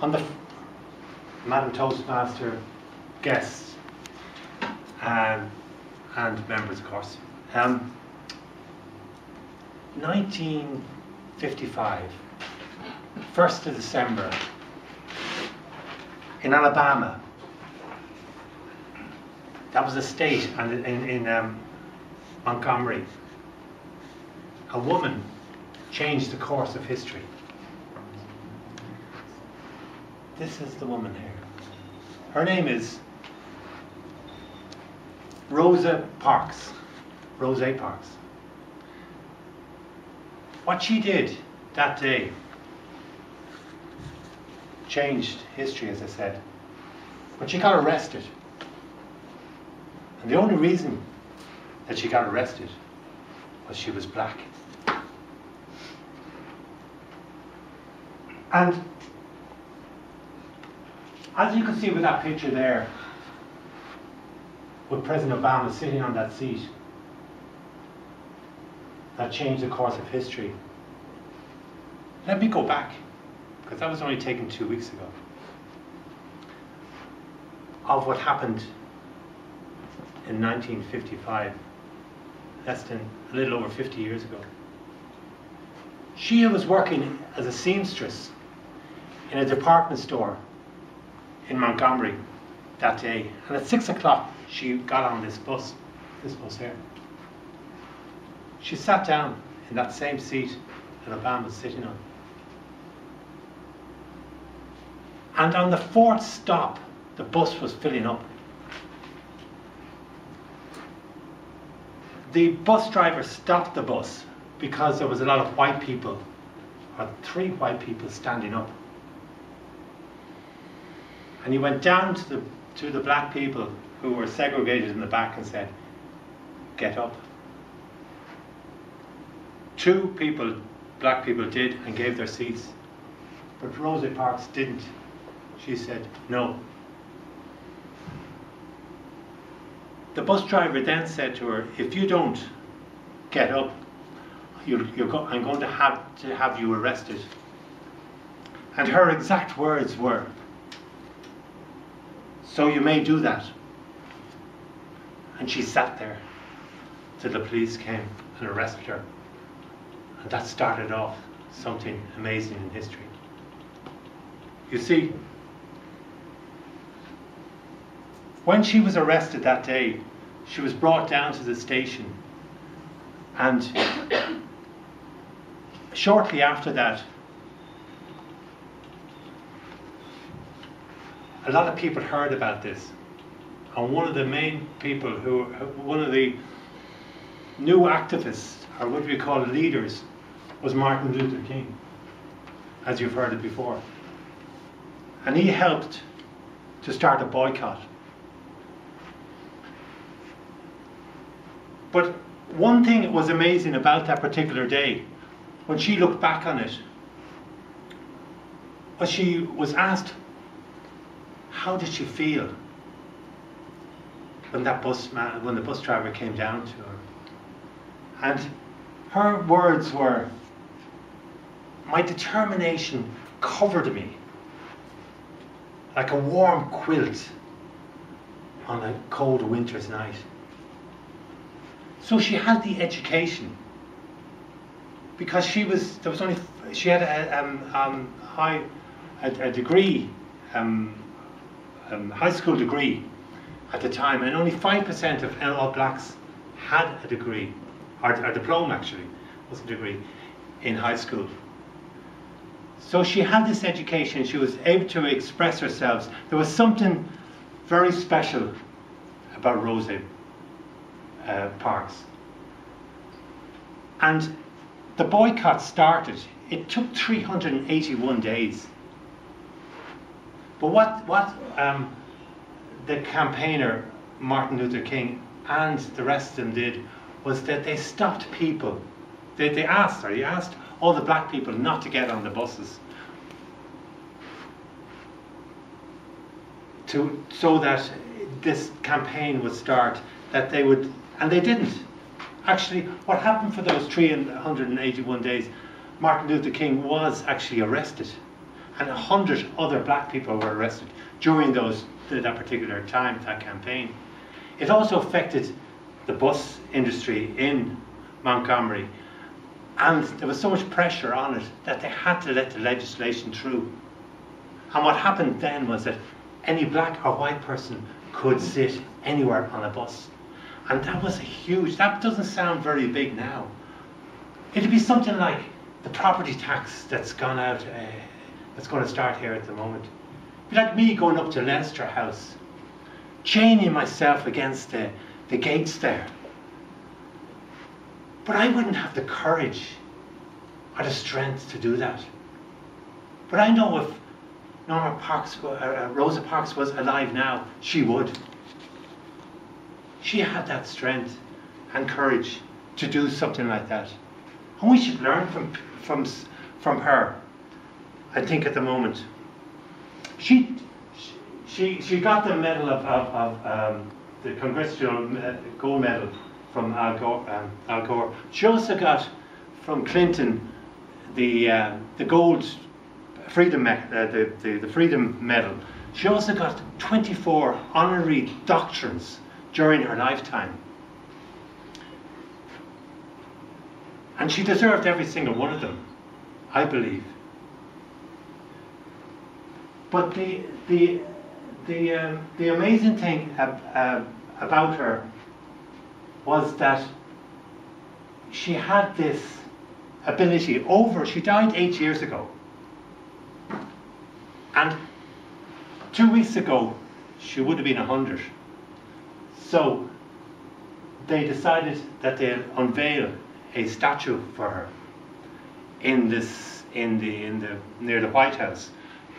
on the Madam Toastmaster guests um, and members, of course. Um, 1955, 1st of December, in Alabama. That was a state, and in, in um, Montgomery, a woman changed the course of history. This is the woman here. Her name is Rosa Parks. Rosa Parks. What she did that day changed history, as I said. But she got arrested. And the only reason that she got arrested was she was black. And as you can see with that picture there, with President Obama sitting on that seat, that changed the course of history. Let me go back, because that was only taken two weeks ago, of what happened in 1955, less than a little over 50 years ago. She was working as a seamstress in a department store in Montgomery that day. And at six o'clock, she got on this bus, this bus here. She sat down in that same seat that Obama was sitting on. And on the fourth stop, the bus was filling up. The bus driver stopped the bus because there was a lot of white people, or three white people standing up. And he went down to the, to the black people who were segregated in the back and said, Get up. Two people, black people, did and gave their seats. But Rosa Parks didn't. She said, No. The bus driver then said to her, If you don't get up, you're, you're go I'm going to have to have you arrested. And her exact words were, So you may do that. And she sat there till the police came and arrested her. And that started off something amazing in history. You see, when she was arrested that day, she was brought down to the station. And shortly after that, a lot of people heard about this. And one of the main people who, one of the new activists, or what we call leaders, was Martin Luther King, as you've heard it before. And he helped to start a boycott. But one thing that was amazing about that particular day, when she looked back on it, was she was asked, how did she feel when that bus man, when the bus driver came down to her? And her words were, my determination covered me like a warm quilt on a cold winter's night. So she had the education because she was there was only she had a um, um, high a, a degree um, um high school degree at the time, and only five percent of all blacks had a degree or a diploma actually was a degree in high school. So she had this education, she was able to express herself. There was something very special about Rosa uh, Parks. And the boycott started, it took 381 days. But what, what um, the campaigner, Martin Luther King, and the rest of them did was that they stopped people. They, they asked, or he asked all the black people not to get on the buses. To, so that this campaign would start, that they would, and they didn't. actually, what happened for those 381 days, Martin Luther King was actually arrested. And a hundred other black people were arrested during those that particular time, that campaign. It also affected the bus industry in Montgomery. And there was so much pressure on it that they had to let the legislation through. And what happened then was that any black or white person could sit anywhere on a bus. And that was a huge, that doesn't sound very big now. It'd be something like the property tax that's gone out, uh, that's going to start here at the moment. It'd be like me going up to Leinster House, chaining myself against the, the gates there. But I wouldn't have the courage or the strength to do that. But I know if Norma Parks, uh, uh, Rosa Parks was alive now, she would. She had that strength and courage to do something like that. And we should learn from, from, from her, I think, at the moment. She, she, she got the medal of, of, of um, the Congressional Gold Medal from Al Gore. Um, Al Gore. She also got from Clinton the, uh, the gold freedom, uh, the, the, the Freedom Medal. She also got 24 honorary doctrines during her lifetime. And she deserved every single one of them, I believe. But the, the, the, um, the amazing thing ab about her was that she had this ability over, she died eight years ago. And two weeks ago, she would have been 100. So they decided that they'll unveil a statue for her in this, in the, in the, near the White House,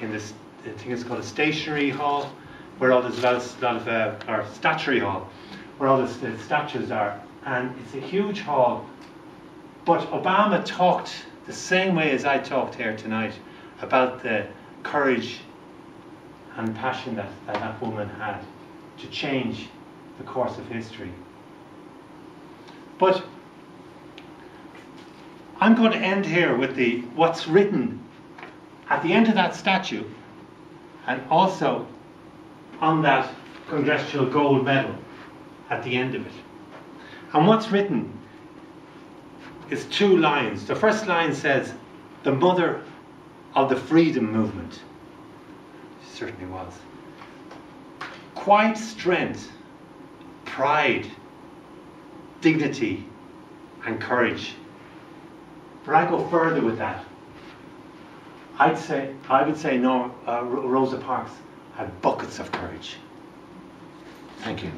in this, I think it's called a stationery hall, where all there's a lot of, lot of uh, or statuary hall, where all the, the statues are. And it's a huge hall. But Obama talked the same way as I talked here tonight about the courage and passion that, that that woman had to change the course of history. But I'm going to end here with the what's written at the end of that statue and also on that Congressional Gold Medal at the end of it. And what's written is two lines. The first line says, the mother of the freedom movement. She certainly was. Quite strength, pride, dignity, and courage. But I go further with that. I'd say, I would say no, uh, Rosa Parks had buckets of courage. Thank you.